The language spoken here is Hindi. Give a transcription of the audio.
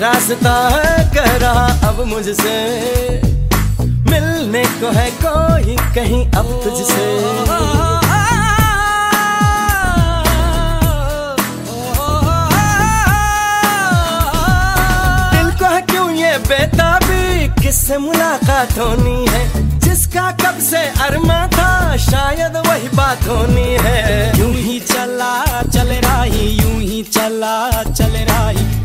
रास्ता है कह रहा अब मुझसे मिलने को है कोई कहीं अब तुझसे। दिल को है क्यों ये बेताबी? किससे मुलाकात होनी है? जिसका कब से अरमा था, शायद वही बात होनी है। यूँ ही चला, चल रही यूँ ही चला, चल रही